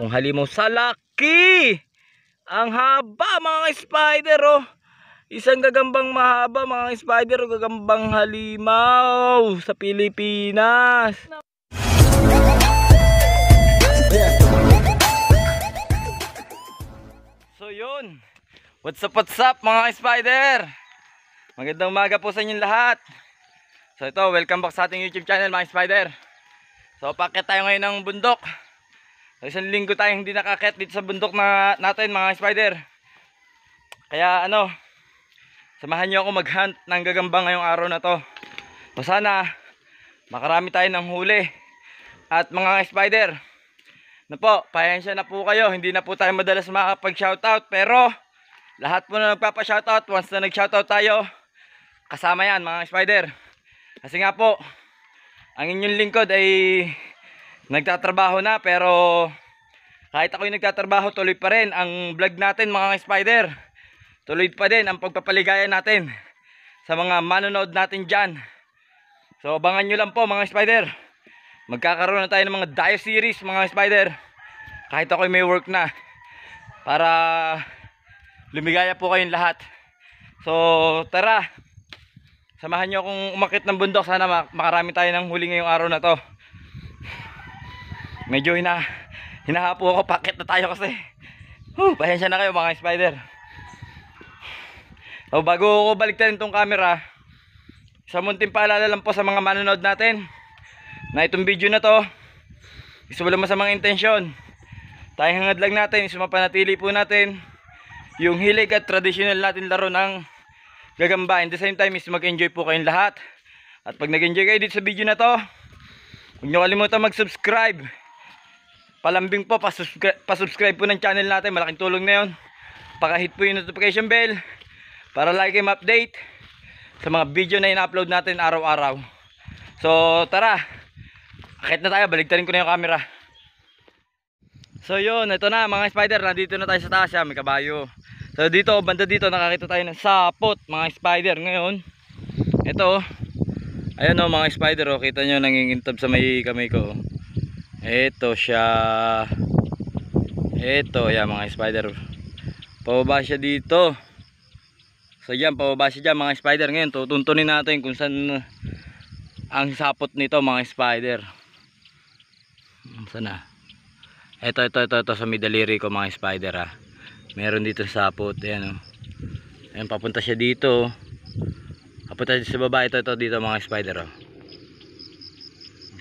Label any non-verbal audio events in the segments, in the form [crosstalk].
Kung halimaw sa laki. Ang haba mga spider oh. Isang gagambang mahaba mga spider oh, gagambang halimaw sa Pilipinas. So yun. What's up, what's up mga spider? Magandang umaga po sa inyong lahat. So ito, welcome back sa ating YouTube channel mga spider. So pakit tayo ngayon ng bundok. Isang linggo tayong hindi nakakit dito sa bundok na natin mga spider. Kaya ano, samahan nyo ako mag-hunt ng gagamba ngayong araw na to. So sana, makarami tayo ng huli. At mga spider, na po, pahensya na po kayo. Hindi na po tayo madalas makapag-shoutout. Pero, lahat po na nagpapa-shoutout, once na nag-shoutout tayo, kasama yan mga spider. Kasi nga po, ang inyong lingkod ay nagtatrabaho na pero kahit ako'y nagtatrabaho tuloy pa rin ang vlog natin mga spider. Tuloy pa din ang pagpapaligaya natin sa mga manonood natin dyan. So abangan nyo lang po mga spider. Magkakaroon na tayo ng mga dive series mga spider. Kahit ako'y may work na. Para lumigaya po kayong lahat. So tara. Samahan nyo akong umakit ng bundok. Sana mak- makarami tayo ng huli ngayong araw na to. Medyo hina, hinahapo ako. Pakit na tayo kasi. Huh, pasensya na kayo mga spider. So, bago ko baliktarin tong camera, isang munting paalala lang po sa mga manonood natin na itong video na to is wala masamang intensyon. Tayong hangad lang natin is mapanatili po natin yung hilig at traditional natin laro ng gagamba. In the same time is mag-enjoy po kayong lahat. At pag nag-enjoy kayo dito sa video na to, huwag nyo kalimutan mag-subscribe. Palambing po, pasubscribe, pasubscribe po ng channel natin. Malaking tulong na yun. Pakahit po yung notification bell para lagi kayo ma-update sa mga video na ina-upload natin araw-araw. So, tara. Akit na tayo. Baligtarin ko na yung camera. So, yun. Ito na mga spider. Nandito na tayo sa taas. Yan, may kabayo. So, dito, banda dito, nakakita tayo ng sapot, mga spider. Ngayon, ito, ayan o, mga spider. O, kita nyo, nangingintab sa may kamay ko. Ito siya. Ito, yan mga spider. Pababa siya dito. So yan, pababa siya dyan mga spider. Ngayon, tutuntunin natin kung saan ang sapot nito mga spider. Saan na? Ito, ito, ito, ito sa midaliri ko mga spider ha. Meron dito sapot. Ayan o. Ayan, papunta siya dito. Papunta siya sa baba. Ito, ito, dito mga spider o.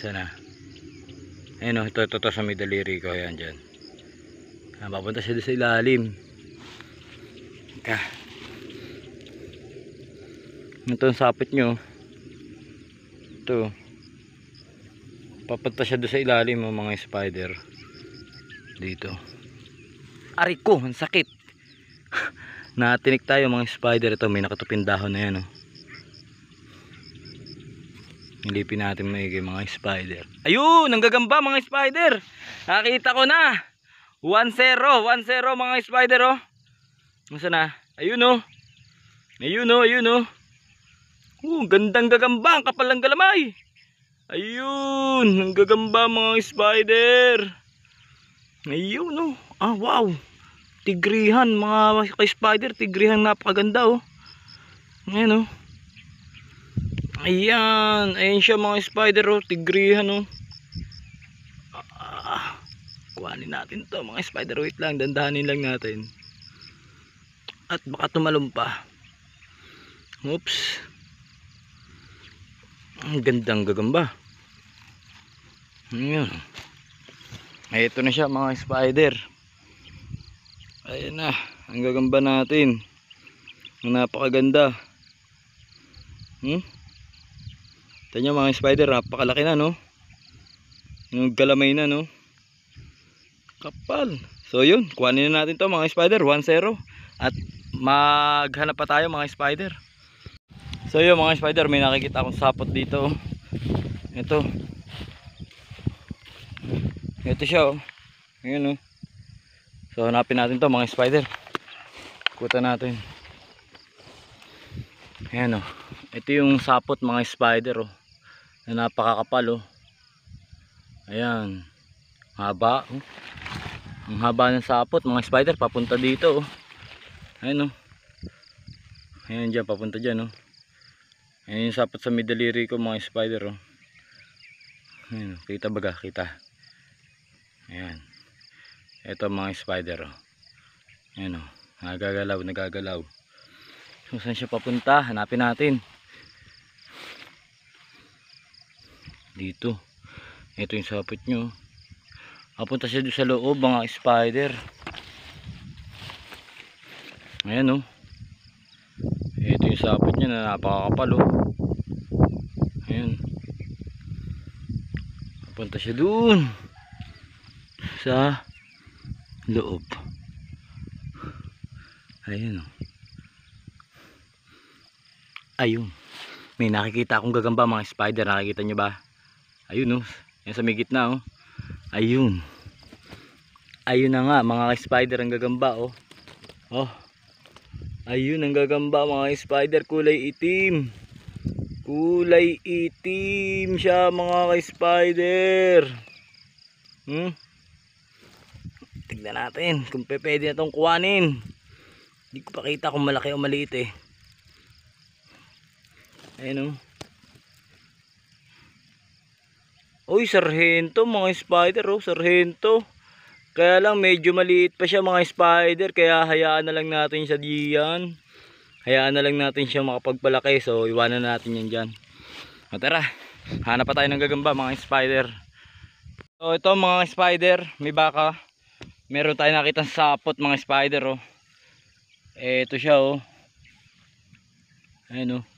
Saan na? Ayan o, ito, ito, ito sa midaliri ko. Ayan dyan. Ayan, papunta siya sa ilalim. Ka. Ito ang sapit nyo. Ito. Papunta siya doon sa ilalim ng mga spider. Dito. Aray ko, ang sakit. [laughs] Natinik tayo mga spider. Ito, may nakatupin dahon na yan. Oh. Nilipin natin maigi mga spider. Ayun, ang gagamba mga spider. Nakita ko na. 1-0, 1-0 mga spider oh. Nasaan na? Ayun oh. Ayun oh, ayun oh. Oh, gandang gagamba, ang kapal ng galamay. Ayun, ang gagamba mga spider. Ayun oh. Ah, wow. Tigrihan mga ka-spider, tigrihan napakaganda oh. Ayan oh. Ayan, ayan siya mga spider oh, tigrihan oh. Ah, kuhanin natin to mga spider, wait lang, dandahanin lang natin. At baka tumalon pa. Oops. Ang gandang gagamba. Ayan. Ay, ito na siya mga spider. Ayan na. Ang gagamba natin. Napakaganda. Hmm? Ito nyo mga spider. Napakalaki na no. Yung galamay na no. Kapal. So yun. Kuhanin na natin to mga spider. 1-0. At maghanap pa tayo mga spider. So yun mga spider, may nakikita akong sapot dito. Ito. Ito siya oh. Ayun oh. So hanapin natin to mga spider. Kuta natin. Ayan oh. Ito yung sapot mga spider oh. Na napakakapal oh. Ayan. Haba oh. Ang haba ng sapot mga spider papunta dito oh. Ayun oh. Ayun dyan papunta dyan oh. Ayun yung sapot sa midaliri ko mga spider oh. Ayun, oh. kita baga kita. Ayan. Ito mga spider oh. Ayun oh. Nagagalaw, nagagalaw. Kung saan siya papunta, hanapin natin. Dito. Ito yung sapot nyo. Papunta siya doon sa loob mga spider. Ayan oh. Ito yung sapot niya na napakakapal oh. Ayan. Papunta siya doon. Sa loob. Ayan oh. Ayun. May nakikita akong gagamba mga spider. Nakikita nyo ba? Ayun oh. Yan sa may gitna oh. Ayun. Ayun na nga mga spider ang gagamba oh. Oh. Ayun ang gagamba mga spider kulay itim. Kulay itim siya mga spider. Hmm? Tignan natin kung pe- pwede na itong kuhanin. Hindi ko pakita kung malaki o maliit eh. Ayun oh. Uy, sarhento mga spider oh, sarhento. Kaya lang medyo maliit pa siya mga spider kaya hayaan na lang natin siya diyan. Hayaan na lang natin siya makapagpalaki so iwanan natin yan dyan. O tara, hanap pa tayo ng gagamba mga spider. So ito mga spider, may baka. Meron tayo nakita sapot mga spider oh. Ito siya oh. Ayan oh.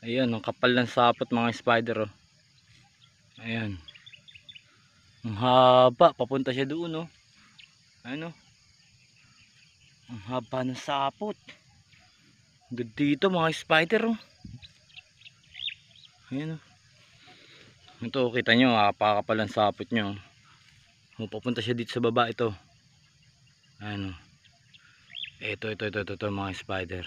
Ayan, ang kapal ng sapot mga spider oh. Ayan. Ang haba, papunta siya doon oh. Ano? Ang haba ng sapot. Hanggang dito mga spider oh. Ayan oh. Ito, kita nyo, kapakapal ang sapot nyo. Oh, papunta siya dito sa baba ito. Ano? Ito, ito, ito, ito, ito mga spider.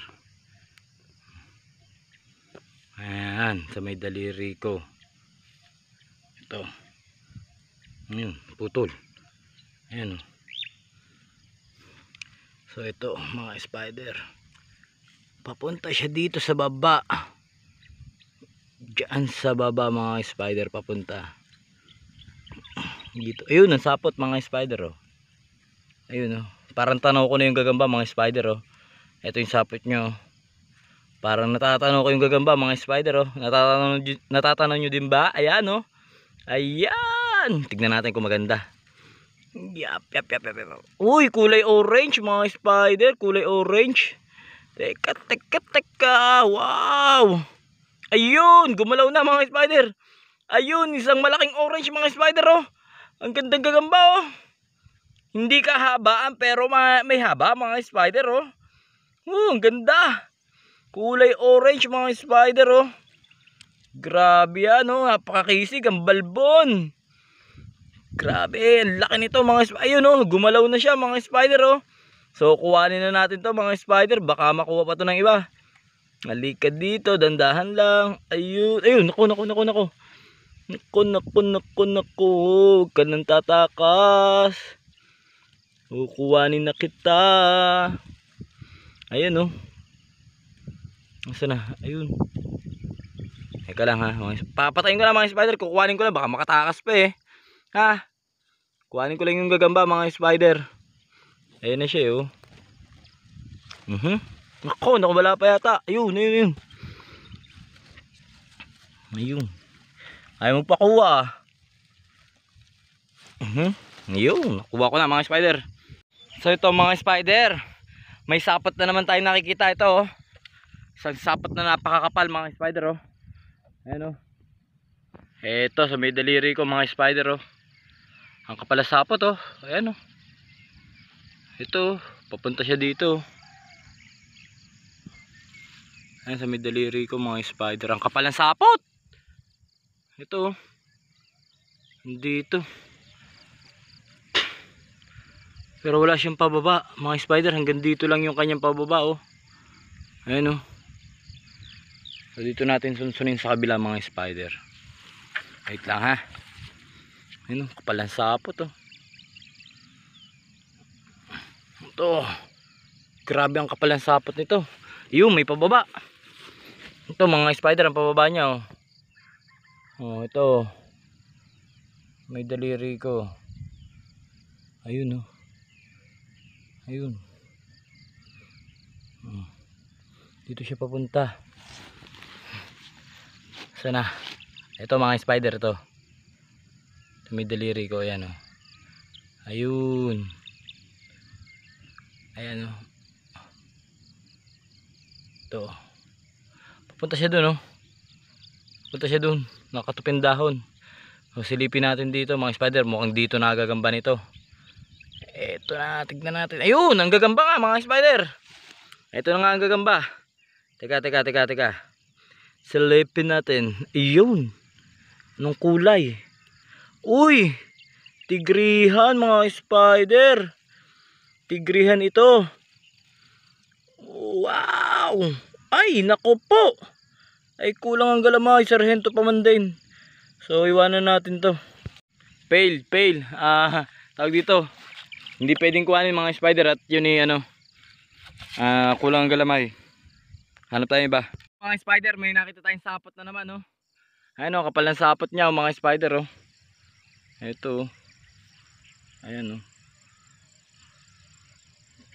Ayan, sa may daliri ko. Ito. Ayun, putol. Ayan o. So ito, mga spider. Papunta siya dito sa baba. Diyan sa baba mga spider papunta. Dito. Ayun, ang sapot mga spider oh. Ayun oh. Parang tanaw ko na yung gagamba mga spider oh. Ito yung sapot nyo. Parang natatanaw ko yung gagamba mga spider oh. Natatanaw, natatanaw nyo din ba? Ayan oh. Ayan. Tignan natin kung maganda. Yap, yap, yap, yap, yap. Uy, kulay orange mga spider. Kulay orange. Teka, teka, teka. Wow. Ayun, gumalaw na mga spider. Ayun, isang malaking orange mga spider oh. Ang gandang gagamba oh. Hindi kahabaan pero ma may haba mga spider oh. Oh, ang ganda. Kulay orange mga spider oh. Grabe yan oh, napakakisig ang balbon. Grabe, ang laki nito mga spider. Ayun oh, gumalaw na siya mga spider oh. So kuhanin na natin to mga spider, baka makuha pa to ng iba. Halika dito, dandahan lang. Ayun, ayun, naku, naku, naku, naku. Naku, naku, naku, naku. Huwag ka nang tatakas. Kukuhanin na kita. Ayun oh. Asa na? Ayun. Teka lang ha. Papatayin ko lang mga spider. Kukuhanin ko lang. Baka makatakas pa eh. Ha? Kuhanin ko lang yung gagamba mga spider. Ayun na siya eh, oh. Mhm. Nako, naku wala pa yata. Ayun, ayun, ayun. Ayun. Ayaw mo pakuha ah. Mhm. Ayun, nakuha ko na mga spider. So ito mga spider. May sapot na naman tayo nakikita ito oh. Isang sapot na napakakapal mga spider oh. Ayan oh. Ito sa may daliri ko mga spider oh. Ang kapal na sapot oh. Ayan oh. Ito, papunta siya dito. Ayan sa may daliri ko mga spider. Ang kapal ng sapot. Ito. oh. Dito. Pero wala siyang pababa. Mga spider hanggang dito lang yung kanyang pababa oh. Ayan oh. So dito natin sunsunin sa kabila mga spider. Wait lang ha. Ayun oh, kapal ng sapot oh. Ito. Grabe ang kapal ng sapot nito. Yung may pababa. Ito mga spider ang pababa niya oh. Oh, ito. May daliri ko. Ayun oh. Ayun. Hmm. Dito siya papunta. Sana. Ito mga spider to. Ito may daliri ko ayan oh. Ayun. Ayan oh. Ito. Papunta siya dun oh. Punta siya dun. Nakatupin dahon. So, silipin natin dito mga spider. Mukhang dito nagagamba nito. Ito na. Tignan natin. Ayun. Ang gagamba nga mga spider. Ito na nga ang gagamba. Teka, teka, teka, teka. Silipin natin. Ayun. Anong kulay? Uy. Tigrihan mga spider. Tigrihan ito. Wow. Ay, nako po. Ay, kulang ang galamay. Sarhento pa man din. So, iwanan natin to. Fail, fail. Ah, tawag dito. Hindi pwedeng kuhanin mga spider at yun eh, ano. Ah, kulang ang galamay. Hanap tayo iba. Mga spider, may nakita tayong sapot na naman, oh. Ayun, oh, kapal ng sapot niya, oh, mga spider, oh. Ito, oh. Ayan, oh.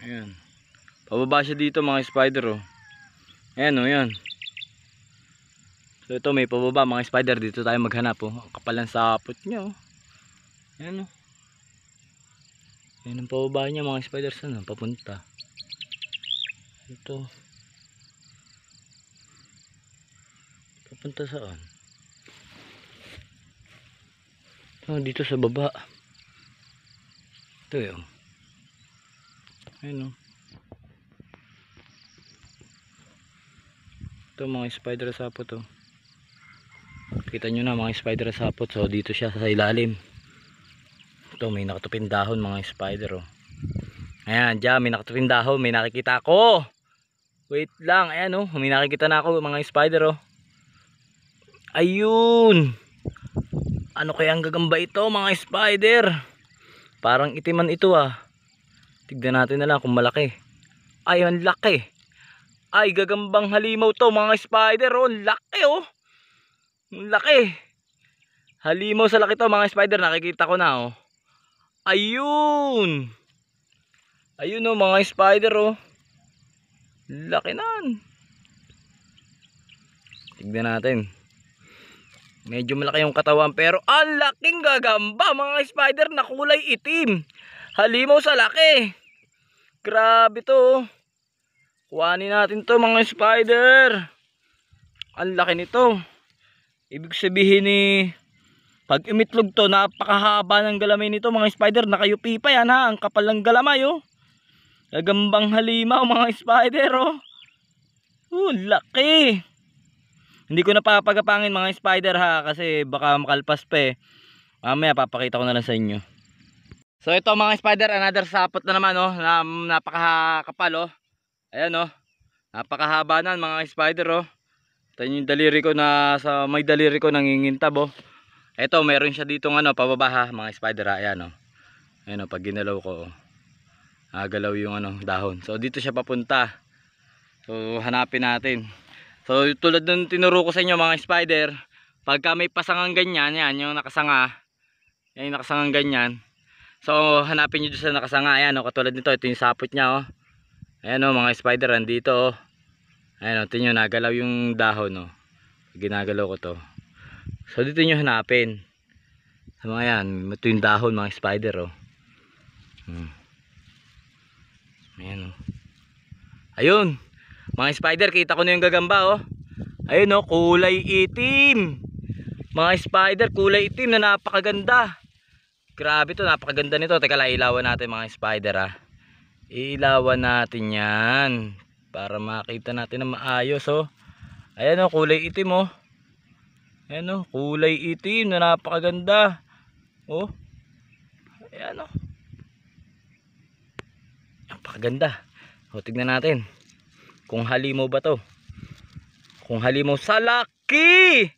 Ayan. Pababa siya dito, mga spider, oh. Ayan, oh, yan. So ito may pababa mga spider dito tayo maghanap oh. Kapal ng sapot niya oh. Ayan oh. Ayan ang pababa niya mga spider saan papunta. Ito. Papunta saan? Oh, dito sa baba. Ito yun. Ayan oh. Ito mga spider sapot oh kita nyo na mga spider sapot so dito siya sa ilalim ito may nakatupin dahon mga spider oh. ayan dyan may nakatupin dahon may nakikita ako wait lang ayan oh may nakikita na ako mga spider oh ayun ano kaya ang gagamba ito mga spider parang itiman ito ah tignan natin na lang kung malaki ay ang laki ay gagambang halimaw to mga spider oh laki oh ang laki. Halimaw sa laki to mga spider. Nakikita ko na oh. Ayun. Ayun oh mga spider oh. Laki nan. Tignan natin. Medyo malaki yung katawan pero ang laking gagamba mga spider na kulay itim. Halimaw sa laki. Grabe to oh. Kuhanin natin to mga spider. Ang laki nito. Ibig sabihin ni pag umitlog to napakahaba ng galamay nito mga spider nakayupi pa yan ha ang kapal ng galamay oh. Gagambang halimaw mga spider oh. Oh laki. Hindi ko na papagapangin mga spider ha kasi baka makalpas pa eh. Mamaya papakita ko na lang sa inyo. So ito mga spider another sapot na naman oh na, napakakapal oh. Ayan oh. Napakahaba na mga spider oh. Ito yung daliri ko na sa may daliri ko nangingintab oh. Ito meron siya dito ano pababa ha mga spider ha. Ayan oh. Ayan oh pag ginalaw ko oh. Agalaw yung ano dahon. So dito siya papunta. So hanapin natin. So tulad ng tinuro ko sa inyo mga spider. Pagka may pasangang ganyan yan yung nakasanga. Yan yung nakasangang ganyan. So hanapin nyo sa nakasanga. Ayan oh katulad nito. Ito yung sapot niya oh. Ayan oh mga spider andito oh. Ayan o, tingnan nagalaw yung dahon o. Ginagalaw ko to. So dito nyo hanapin. Sa mga yan, ito yung dahon mga spider o. Hmm. Ayan o. Ayun. Mga spider, kita ko na yung gagamba o. Ayun o, kulay itim. Mga spider, kulay itim na napakaganda. Grabe to, napakaganda nito. Teka lang, ilawan natin mga spider ha. Ilawan natin yan para makita natin na maayos oh. Ayan oh, kulay itim oh. Ayan oh, kulay itim na napakaganda. Oh. Ayan oh. Napakaganda. O tignan natin. Kung halimaw ba to? Kung halimaw sa laki.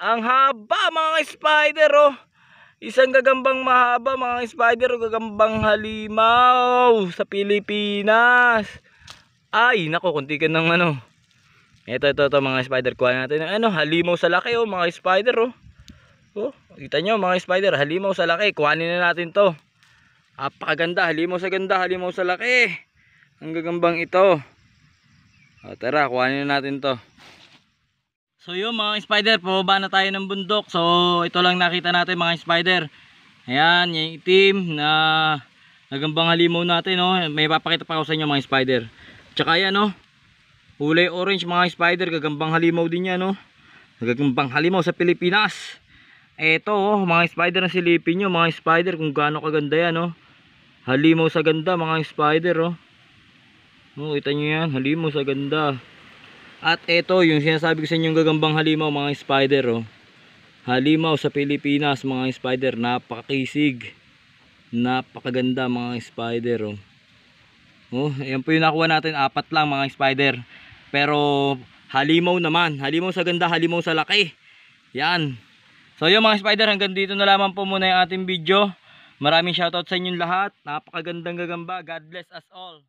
Ang haba mga spider oh. Isang gagambang mahaba mga spider, gagambang halimaw sa Pilipinas. Ay, nako, kunti ka ng ano. Ito, ito, ito mga spider. Kuha natin ano, halimaw sa laki oh, mga spider oh. Oh, kita nyo mga spider, halimaw sa laki. Kuhanin na natin to. Apakaganda, halimaw sa ganda, halimaw sa laki. Ang gagambang ito. O, tara, kuhanin na natin to. So yun mga spider, pababa na tayo ng bundok. So ito lang nakita natin mga spider. Ayan, yung itim na nagambang halimaw natin. No? May papakita pa ako sa inyo mga spider. Tsaka yan, no? kulay orange mga spider. Gagambang halimaw din yan. No? Gagambang halimaw sa Pilipinas. Ito, oh, mga spider na silipin nyo. Mga spider, kung gaano kaganda yan. No? Halimaw sa ganda mga spider. Oh. Oh, kita nyo yan, halimaw sa ganda. At ito, yung sinasabi ko sa inyong gagambang halimaw mga spider oh. Halimaw sa Pilipinas mga spider, napakakisig. Napakaganda mga spider oh. Oh, ayan po yung nakuha natin, apat lang mga spider. Pero halimaw naman, halimaw sa ganda, halimaw sa laki. Yan. So yun mga spider, hanggang dito na lamang po muna yung ating video. Maraming shoutout sa inyong lahat. Napakagandang gagamba. God bless us all.